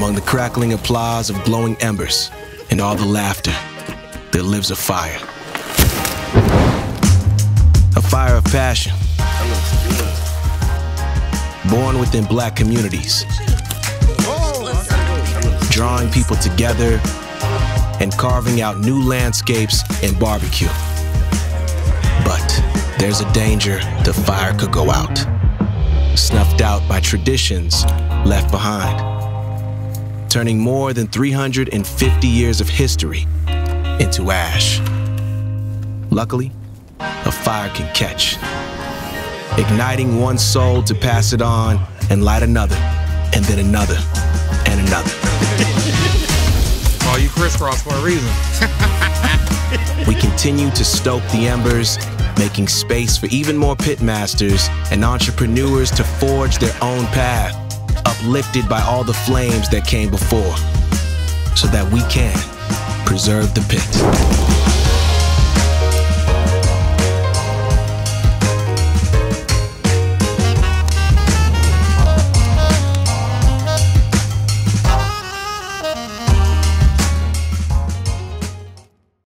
Among the crackling applause of glowing embers and all the laughter, there lives a fire. A fire of passion. Born within black communities. Drawing people together and carving out new landscapes in barbecue. But there's a danger the fire could go out, snuffed out by traditions left behind, turning more than 350 years of history into ash. Luckily, a fire can catch, igniting one soul to pass it on and light another, and then another, and another. Oh, you crisscross for a reason. we continue to stoke the embers, making space for even more pitmasters and entrepreneurs to forge their own path, uplifted by all the flames that came before, so that we can preserve the pit.